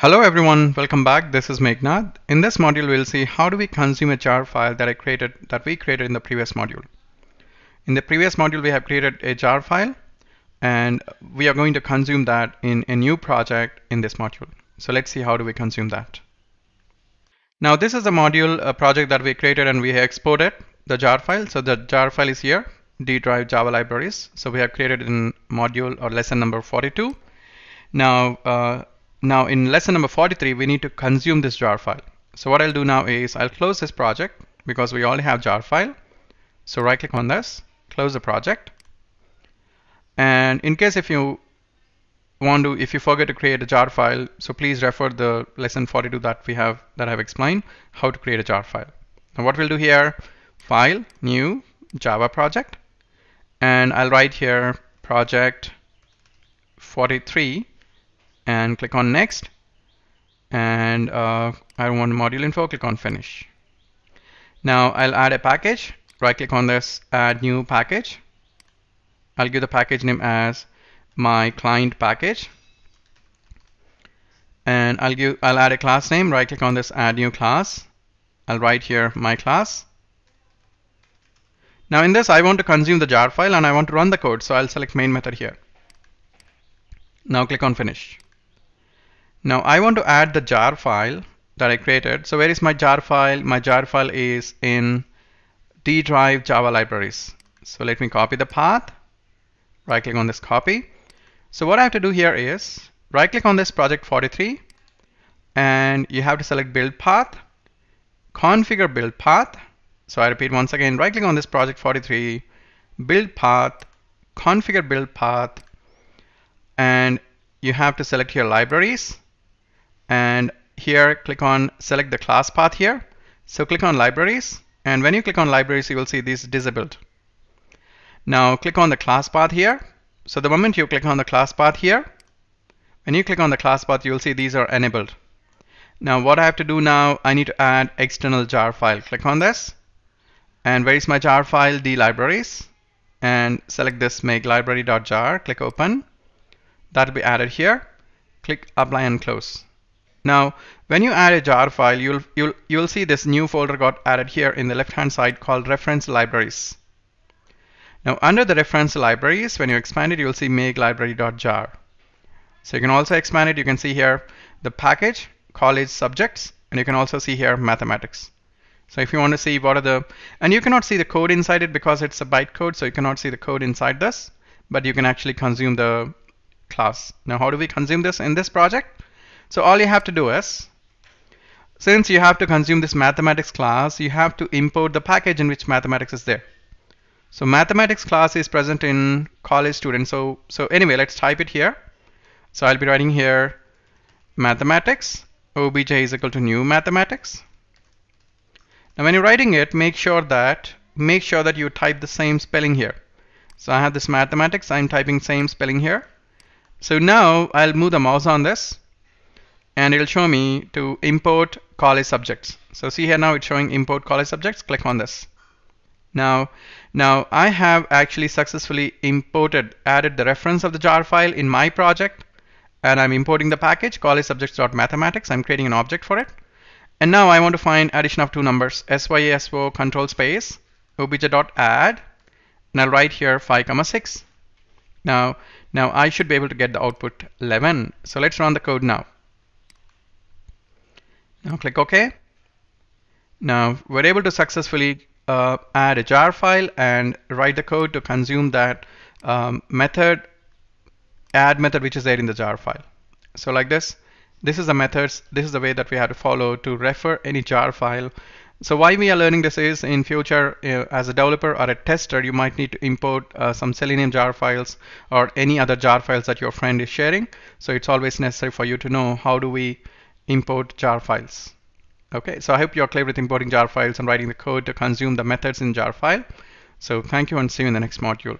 Hello everyone, welcome back. This is Meganadha. In this module, we'll see how do we consume a jar file that I created that we created in the previous module. In the previous module, we have created a jar file and we are going to consume that in a new project in this module. So let's see how do we consume that. Now this is a module a project that we created and we exported the jar file. So the jar file is here, D drive Java libraries. So we have created in module or lesson number 42. Now uh, now in lesson number 43, we need to consume this jar file. So what I'll do now is I'll close this project because we already have jar file. So right click on this, close the project. And in case if you want to, if you forget to create a jar file, so please refer the lesson 42 that we have, that I've explained how to create a jar file. Now what we'll do here, file, new, Java project. And I'll write here project 43 and click on next. And uh, I want module info click on finish. Now I'll add a package. Right click on this add new package. I'll give the package name as my client package. And I'll give I'll add a class name. Right click on this add new class. I'll write here my class. Now in this I want to consume the jar file and I want to run the code. So I'll select main method here. Now click on finish now I want to add the jar file that I created. So where is my jar file? My jar file is in D drive Java libraries. So let me copy the path, right click on this copy. So what I have to do here is right click on this project 43 and you have to select build path, configure build path. So I repeat once again, right click on this project 43, build path, configure build path, and you have to select your libraries and here click on select the class path here. So click on libraries. And when you click on libraries you will see these disabled. Now click on the class path here. So the moment you click on the class path here when you click on the class path you will see these are enabled. Now what I have to do now I need to add external jar file. Click on this. And where is my jar file? D libraries. And select this make library.jar click open. That will be added here. Click apply and close now, when you add a jar file, you'll, you'll, you'll see this new folder got added here in the left-hand side called reference libraries. Now, under the reference libraries, when you expand it, you'll see make library.jar. So you can also expand it. You can see here the package, college subjects, and you can also see here mathematics. So if you want to see what are the, and you cannot see the code inside it because it's a bytecode, so you cannot see the code inside this, but you can actually consume the class. Now, how do we consume this in this project? So all you have to do is, since you have to consume this mathematics class, you have to import the package in which mathematics is there. So mathematics class is present in college student. So, so anyway, let's type it here. So I'll be writing here mathematics obj is equal to new mathematics. Now when you're writing it, make sure that make sure that you type the same spelling here. So I have this mathematics, I'm typing same spelling here. So now I'll move the mouse on this and it'll show me to import college subjects. So see here now it's showing import college subjects. Click on this. Now, now I have actually successfully imported, added the reference of the jar file in my project and I'm importing the package college subjects.mathematics. I'm creating an object for it. And now I want to find addition of two numbers, SYSO control space obj.add and I'll write here 5 comma 6. Now, now I should be able to get the output 11. So let's run the code now. Now click OK. Now we're able to successfully uh, add a jar file and write the code to consume that um, method, add method which is there in the jar file. So like this, this is the methods, this is the way that we have to follow to refer any jar file. So why we are learning this is in future uh, as a developer or a tester you might need to import uh, some Selenium jar files or any other jar files that your friend is sharing. So it's always necessary for you to know how do we import jar files. Okay, so I hope you're clear with importing jar files and writing the code to consume the methods in jar file. So thank you and see you in the next module.